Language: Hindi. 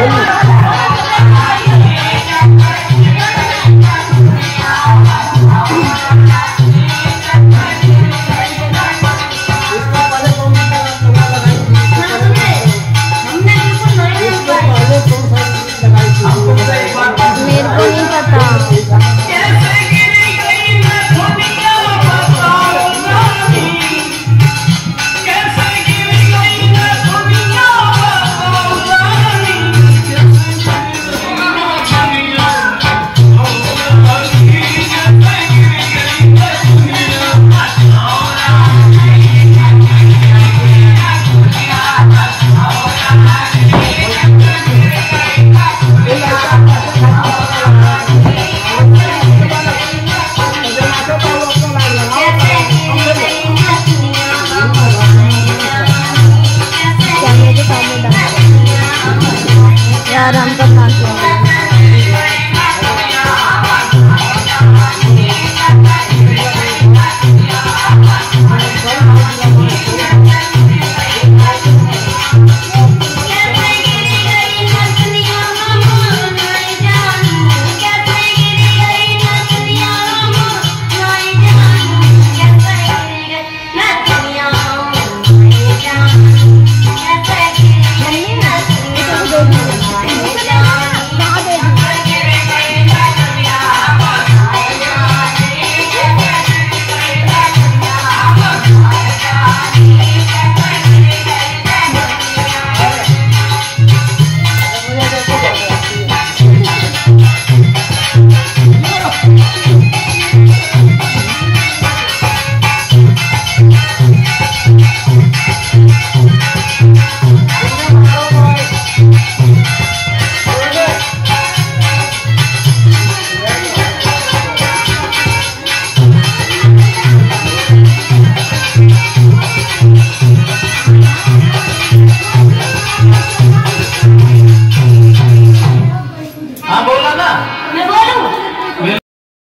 可以 राम का फांस